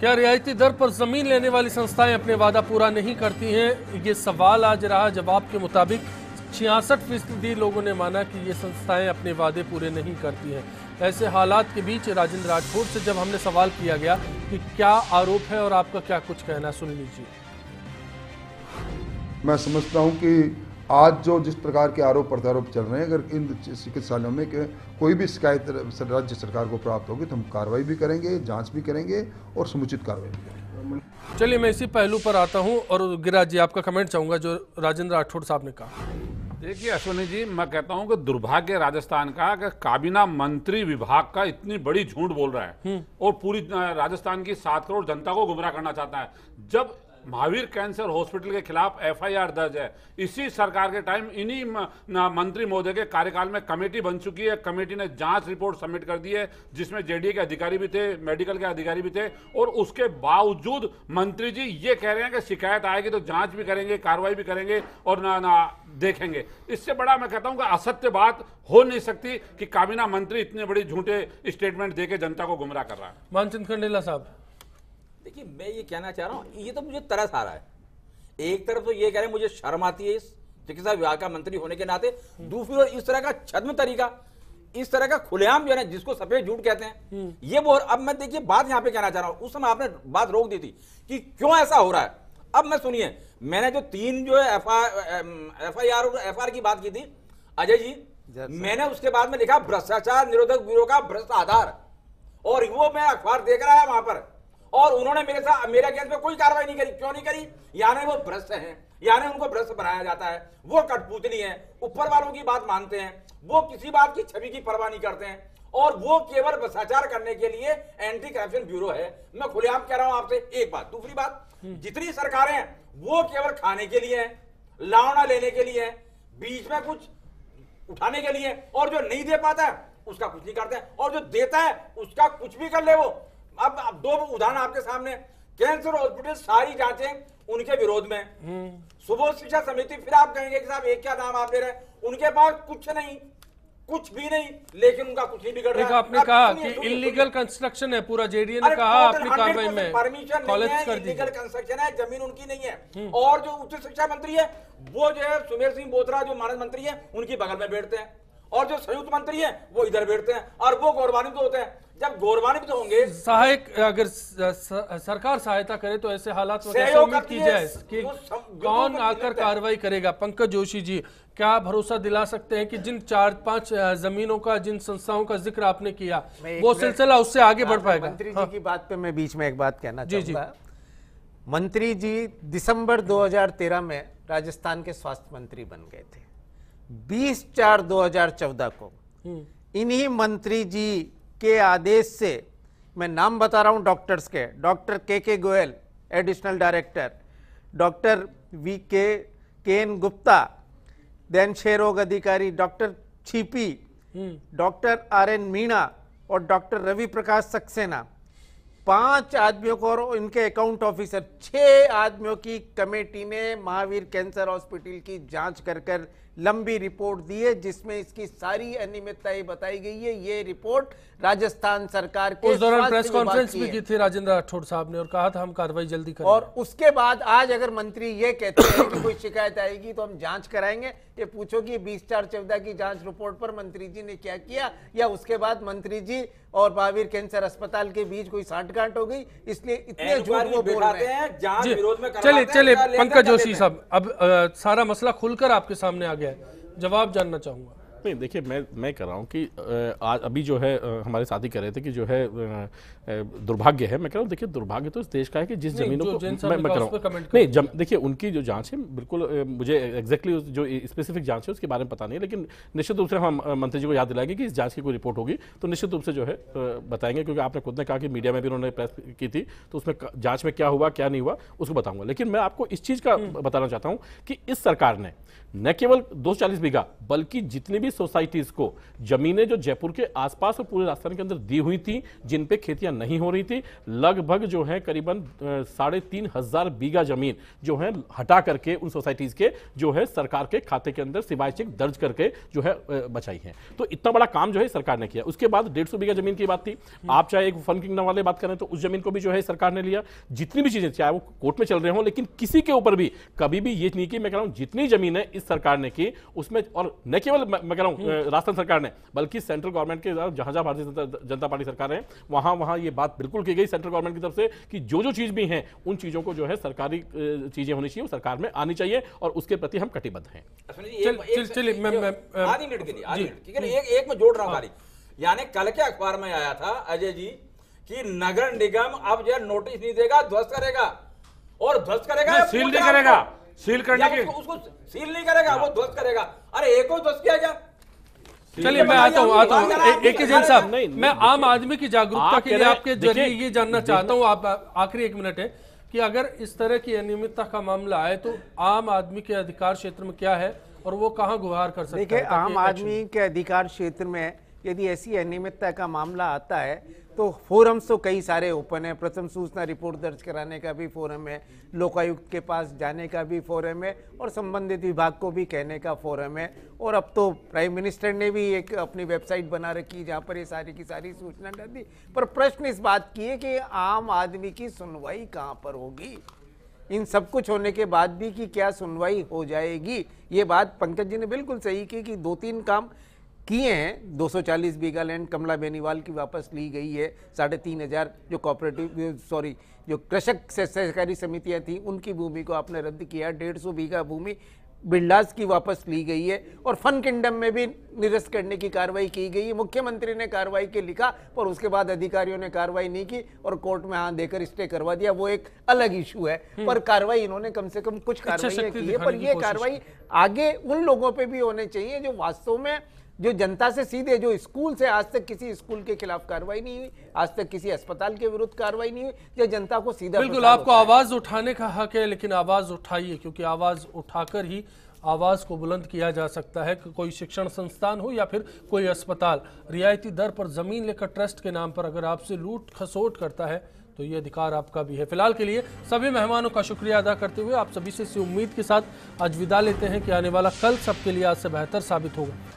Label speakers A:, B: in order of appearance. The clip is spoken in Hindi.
A: क्या रियायती दर पर ज़मीन लेने वाली संस्थाएँ अपने वादा पूरा नहीं करती हैं? ये सवाल आज रहा जवाब के मुताबिक छियासठ फ़ीसदी लोगों ने माना कि ये संस्थाएँ अपने वादे पूरे नहीं करती हैं। ऐसे हालात के बीच राजेंद्र राठौर से जब हमने सवाल किया गया कि क्या आरोप है और आपका क्या कुछ कहना सुन लीजिए।
B: मैं समझता हूँ कि आज जो जिस प्रकार के आरोप प्रत्यारोप चल रहे हैं अगर इन चिकित्सालयों में कोई भी शिकायत राज्य सरकार को प्राप्त होगी तो हम कार्रवाई भी करेंगे जाँच भी करेंगे और समुचित कार्रवाई भी करेंगे।
A: चलिए मैं इसी पहलू पर आता हूँ और गिरिराज जी आपका कमेंट चाहूँगा जो राजेंद्र राठौड़ साहब ने कहा।
C: देखिए अश्विनी जी मैं कहता हूँ कि दुर्भाग्य राजस्थान का कि काबीना मंत्री विभाग का इतनी बड़ी झूठ बोल रहा है और पूरी राजस्थान की सात करोड़ जनता को गुमराह करना चाहता है। जब महावीर कैंसर हॉस्पिटल के खिलाफ एफआईआर दर्ज है। इसी सरकार के टाइम इन्हीं मंत्री महोदय के कार्यकाल में कमेटी बन चुकी है। कमेटी ने जाँच रिपोर्ट सबमिट कर दी है, जिसमें जेडीए के अधिकारी भी थे, मेडिकल के अधिकारी भी थे, और उसके बावजूद मंत्री जी ये कह रहे हैं कि शिकायत आएगी तो जाँच भी करेंगे, कार्रवाई भी करेंगे और ना ना, देखेंगे। इससे बड़ा मैं कहता हूँ कि असत्य बात हो नहीं सकती कि काबीना मंत्री इतने बड़ी झूठे स्टेटमेंट देकर जनता को गुमराह कर रहा है।
A: मानचंद खंडेला साहब।
D: देखिए मैं ये कहना चाह रहा हूँ ये तो मुझे तरस आ रहा है। एक तरफ़ तो ये कह रहे हैं मुझे शर्म आती है इस चिकित्सा विभाग का मंत्री होने के नाते। दूसरी ओर इस तरह का छद्म तरीका इस तरह का खुलेआम जो है जिसको सफ़ेद झूठ कहते हैं ये वो अब मैं देखिए बात यहाँ पे कहना चाह रहा हूँ। उस समय आपने बात रोक दी थी कि क्यों ऐसा हो रहा है। अब मैं सुनिए मैंने जो तीन जो है एफ़ आई आर और एफ़ आर की बात की थी अजय जी मैंने उसके बाद में लिखा भ्रष्टाचार निरोधक ब्यूरो का भ्रष्ट आधार। और वो मैं अखबार देख रहा है वहाँ पर। और उन्होंने मेरे साथ मेरे अगेंस्ट में कोई कार्रवाई नहीं करी। क्यों नहीं करी? यानी वो भ्रष्ट हैं। यानी उनको भ्रष्ट बनाया जाता है। वो कठपुतली है। ऊपर वालों की बात मानते हैं। वो किसी बात की छवि की परवाह नहीं करते हैं। और वो केवल भ्रष्टाचार करने के लिए एंटी करप्शन ब्यूरो है। मैं खुलेआम कह रहा हूँ आपसे एक बात दूसरी बात। जितनी सरकारें वो केवल खाने के लिए है लावना लेने के लिए है बीच में कुछ उठाने के लिए और जो नहीं दे पाता है उसका कुछ नहीं करते और जो देता है उसका कुछ भी कर ले वो। अब, अब दो उदाहरण आपके सामने। कैंसर हॉस्पिटल सारी जांचें उनके विरोध में। सुबह शिक्षा समिति फिर आप कहेंगे कि साहब एक क्या नाम आप दे रहे हैं? उनके पास कुछ नहीं कुछ भी नहीं लेकिन उनका कुछ नहीं बिगड़ रहा
A: आपने कहा कि इलीगल कंस्ट्रक्शन है पूरा जेडीए ने कहा अपनी कार्रवाई में
D: परमिशन नहीं है इलीगल कंस्ट्रक्शन है ज़मीन उनकी नहीं है। हम्म। और जो उच्च शिक्षा मंत्री है वो जो है सुमेर सिंह बोत्रा जो मानस मंत्री है उनकी बगल में बैठते हैं। और जो संयुक्त मंत्री है वो इधर बैठते हैं। और वो गौरवान्वित होते हैं। जब गौरवान्वित होंगे
A: सहायक अगर सरकार सहायता करे तो ऐसे हालात में कैसे उम्मीद की जाए कि कौन आकर कार्रवाई करेगा। पंकज जोशी जी क्या भरोसा दिला सकते हैं कि जिन चार पाँच जमीनों का जिन संस्थाओं का ज़िक्र आपने किया वो सिलसिला उससे आगे बढ़ पाएगा?
E: मंत्री जी हाँ। की बात पे मैं बीच में एक बात कहना जी जी। मंत्री जी दिसंबर 2013 में राजस्थान के स्वास्थ्य मंत्री बन गए थे। 20 चार 2014 को हम्म। इन्हीं मंत्री जी के आदेश से मैं नाम बता रहा हूँ डॉक्टर्स के doctor K K Goyal additional director doctor V K K N Gupta then रोग अधिकारी डॉक्टर छिपी। डॉक्टर आर एन मीणा और डॉक्टर रवि प्रकाश सक्सेना पाँच आदमियों को और इनके अकाउंट ऑफिसर छह आदमियों की कमेटी ने महावीर कैंसर हॉस्पिटल की जाँच कर कर लंबी रिपोर्ट दी है जिसमें इसकी सारी अनियमितताएँ बताई गई है। ये रिपोर्ट राजस्थान सरकार के
A: उस दौरान प्रेस कॉन्फ्रेंस भी की थी राजेंद्र राठौड़ साहब ने और कहा था हम कार्रवाई जल्दी करें
E: और उसके बाद आज अगर मंत्री ये कहते हैं कि कोई शिकायत आएगी तो हम जाँच कराएँगे। ये पूछो कि बीस चार चौदह की जाँच रिपोर्ट पर मंत्री जी ने क्या किया या उसके बाद मंत्री जी और महावीर कैंसर अस्पताल के बीच कोई साठगांठ हो गई? इसलिए इतने ज़ोर वो बोल रहे हैं।
A: चले चले पंकज जोशी साहब अब सारा मसला खुलकर आपके सामने आ गया है। जवाब जानना चाहूँगा।
F: नहीं देखिए मैं मैं कर रहा हूँ कि आज अभी जो है हमारे साथी कह रहे थे कि जो है दुर्भाग्य है। मैं कह रहा हूँ देखिए दुर्भाग्य तो इस देश का है कि जिस जमीनों को मैं मैं कर रहा हूँ नहीं देखिए उनकी जो जाँच है बिल्कुल मुझे एग्जैक्टली जो स्पेसिफिक जाँच है उसके बारे में पता नहीं लेकिन निश्चित रूप से हम मंत्री जी को याद दिलाएँगे कि इस जाँच की कोई रिपोर्ट होगी तो निश्चित रूप से जो है बताएँगे क्योंकि आपने खुद ने कहा कि मीडिया में भी उन्होंने प्रेस की थी तो उसमें जाँच में क्या हुआ क्या नहीं हुआ उसको बताऊँगा। लेकिन मैं आपको इस चीज़ का हम्म। बताना चाहता हूँ कि इस सरकार ने न केवल दो बीघा बल्कि जितनी भी सोसाइटीज को। जमीनें जो जयपुर के आसपास और पूरे राजस्थान के अंदर दी हुई थी जिन पे खेतियाँ नहीं हो रही थी लगभग जो है करीबन साढ़े तीन हज़ार बीघा ज़मीन जो है हटा करके उन सोसाइटीज के जो है सरकार के खाते के अंदर सिवाय चेक दर्ज करके जो है बचाई है। तो इतना बड़ा काम जो है सरकार ने किया। उसके बाद डेढ़ बीघा ज़मीन की बात थी। आप चाहे एक फन किंगडम वाले बात करें तो उस ज़मीन को भी जो है सरकार ने लिया। जितनी भी चीज़ें चाहे वो कोर्ट में चल रहे हो लेकिन किसी के ऊपर भी कभी भी ये नहीं की मैं कह रहा हूँ जितनी ज़मीन है इस सरकार ने की उसमें और न केवल मैं रहा हूँ राजस्थान सरकार ने बल्कि सेंट्रल गवर्नमेंट के जहाँ जहाँ भारतीय जनता पार्टी सरकार है वहाँ वहाँ ये बात बिल्कुल की गई सेंट्रल गवर्नमेंट की तरफ़ से कि जो जो चीज़ भी है उन चीज़ों को जो है सरकारी चीज़ें होनी चाहिए सरकार में आनी चाहिए और उसके प्रति हम कटिबद्ध हैं।
D: आधी मिनट के लिए एक में जोड़ रहा हूँ हाँ। यानी कल के अखबार में आया था अजय जी कि नगर निगम अब जो नोटिस नहीं देगा ध्वस्त करेगा। और ध्वस्त करेगा
C: सील नहीं करेगा। सील करने
D: के उसको, उसको सील नहीं करेगा वो ध्वस्त करेगा। अरे एक को ध्वस्त किया क्या
A: चलिए मैं आता हूँ आता हूँ। एक ही जैन साहब मैं आम आदमी की जागरूकता के लिए आपके ज़रिए ये जानना चाहता हूँ। आप आखिरी एक मिनट है कि अगर इस तरह की अनियमितता का मामला आए तो आम आदमी के अधिकार क्षेत्र में क्या है और वो कहाँ गुहार कर सकते हैं
E: देखिए आम आदमी के अधिकार क्षेत्र में यदि ऐसी अनियमितता का मामला आता है तो फोरम्स तो कई सारे ओपन है। प्रथम सूचना रिपोर्ट दर्ज कराने का भी फोरम है। लोकायुक्त के पास जाने का भी फोरम है और संबंधित विभाग को भी कहने का फोरम है। और अब तो प्राइम मिनिस्टर ने भी एक अपनी वेबसाइट बना रखी जहाँ पर ये सारी की सारी सूचना डाल दी। पर प्रश्न इस बात की है कि आम आदमी की सुनवाई कहाँ पर होगी? इन सब कुछ होने के बाद भी कि क्या सुनवाई हो जाएगी? ये बात पंकज जी ने बिल्कुल सही की कि दो तीन काम किए हैं 240 बीघा लैंड कमला बेनीवाल की वापस ली गई है साढ़े तीन हज़ार जो कॉपरेटिव सॉरी जो कृषक सहकारी समितियाँ थी उनकी भूमि को आपने रद्द किया डेढ़ सौ बीघा भूमि बिल्डास की वापस ली गई है और फन किंगडम में भी निरस्त करने की कार्रवाई की गई है। मुख्यमंत्री ने कार्रवाई के लिखा पर उसके बाद अधिकारियों ने कार्रवाई नहीं की और कोर्ट में हाथ देकर स्टे करवा दिया। वो एक अलग इशू है हम्म। पर कार्रवाई इन्होंने कम से कम कुछ कार्रवाई की है पर ये कार्रवाई आगे उन लोगों पर भी होने चाहिए जो वास्तव में जो जनता से सीधे जो स्कूल से आज तक किसी स्कूल के खिलाफ कार्रवाई नहीं हुई आज तक किसी अस्पताल के विरुद्ध कार्रवाई नहीं हुई जो जनता को सीधा
A: बिल्कुल आपको आवाज़ उठाने का हक है लेकिन आवाज़ उठाइए क्योंकि आवाज़ उठाकर ही आवाज़ को बुलंद किया जा सकता है कि कोई शिक्षण संस्थान हो या फिर कोई अस्पताल। रियायती दर पर ज़मीन लेकर ट्रस्ट के नाम पर अगर आपसे लूट खसोट करता है तो ये अधिकार आपका भी है। फ़िलहाल के लिए सभी मेहमानों का शुक्रिया अदा करते हुए आप सभी से इसी उम्मीद के साथ आज विदा लेते हैं कि आने वाला कल सबके लिए आज से बेहतर साबित होगा।